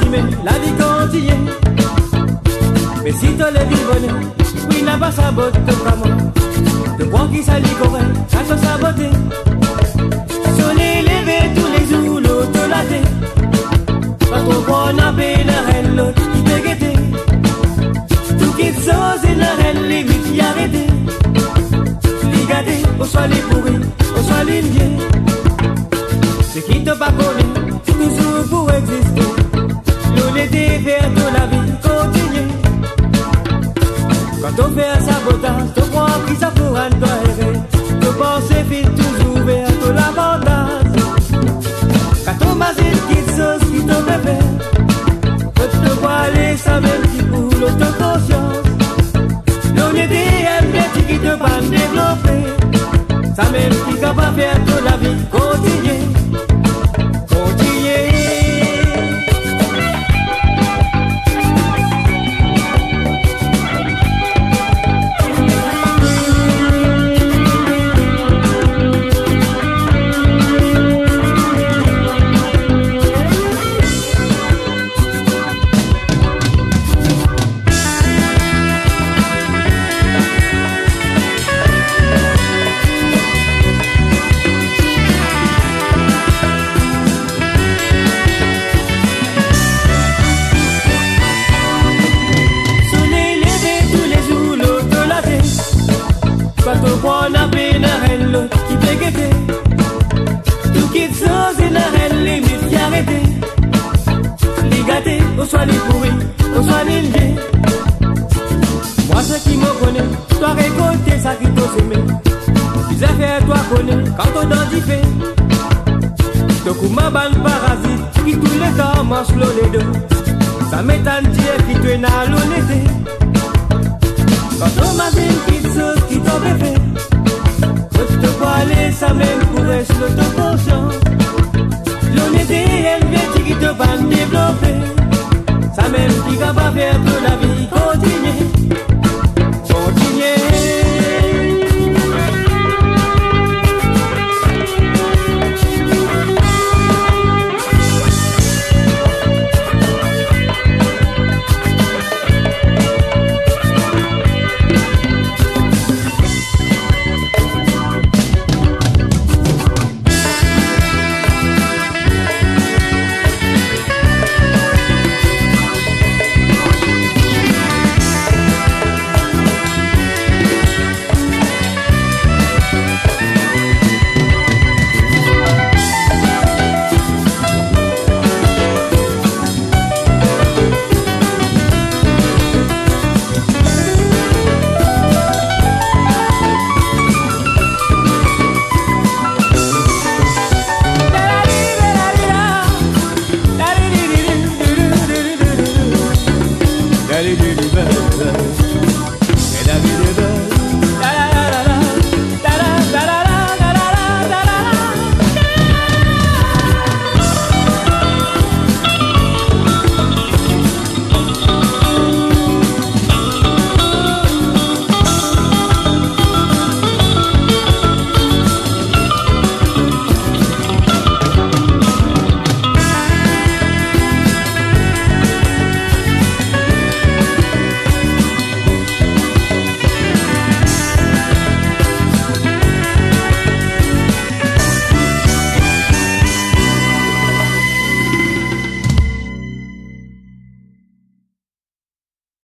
assumer la vie quand y est. Mais si t'as les vivonné, oui, là-bas ça botte vraiment. De bois qui salit correct, ça se saboter. Sonner, lever tous les jours, l'autre laté. Pas trop bon à la l'autre qui te guetté. Tout qui s'ose et la reine, les vies qui arrêté. Ligadé, au soit les pourris, au soit les vieux. C'est qui te pas Quand on fait un sabotage, on croit que ça pour un errer. Tu penses vite toujours vers tout l'avantage. Quand on m'a dit qu'il sauce qui fait faire, quand te vois aller, ça même qui pour l'autoconscience. L'on est des MBT qui te pas développer. Ça même qui va faire toute la vie continue. Soit les pourris, on soit les liés. Moi, ce qui me connaît, toi récolter ça qui t'a semé. Les affaires, toi connais, quand on t'en dit fait. Donc, ma balle parasite, qui tous les temps mange l'eau deux. Ça m'étonne dire qui te n'a l'honnêteté. Quand on m'a dit une développer. Ça même qui va faire de la vie.